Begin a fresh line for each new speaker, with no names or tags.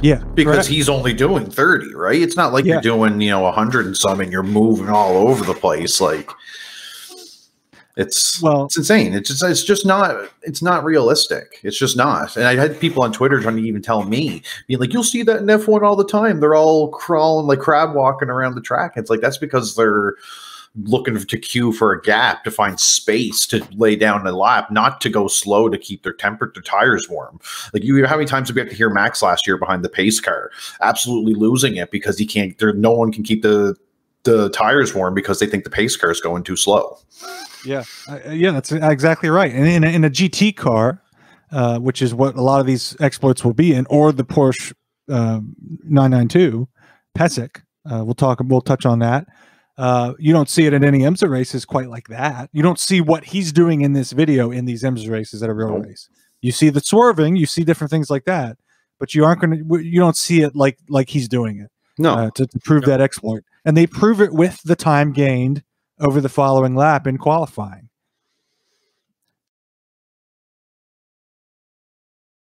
Yeah,
because
correct.
he's only doing 30, right? It's not like
Yeah.
you're doing, you know, 100 and some and you're moving all over the place. Like, it's
Well-
it's insane. It's just it's just not it's not realistic. It's just not. And I had people on Twitter trying to even tell me, being like, "You'll see that in F1 all the time. They're all crawling like crab walking around the track." It's like that's because they're looking to queue for a gap to find space to lay down a lap, not to go slow to keep their temper their tires warm. Like you, how many times did we have to hear Max last year behind the pace car, absolutely losing it because he can't. There, no one can keep the the tires warm because they think the pace car is going too slow.
Yeah, uh, yeah, that's exactly right. And in a, in a GT car, uh, which is what a lot of these exploits will be in, or the Porsche um, 992 Pesek, uh, we'll talk. We'll touch on that. Uh, you don't see it in any IMSA races quite like that. You don't see what he's doing in this video in these IMSA races at a real race. You see the swerving, you see different things like that, but you aren't going to. You don't see it like like he's doing it
No,
uh, to, to prove that exploit. And they prove it with the time gained over the following lap in qualifying.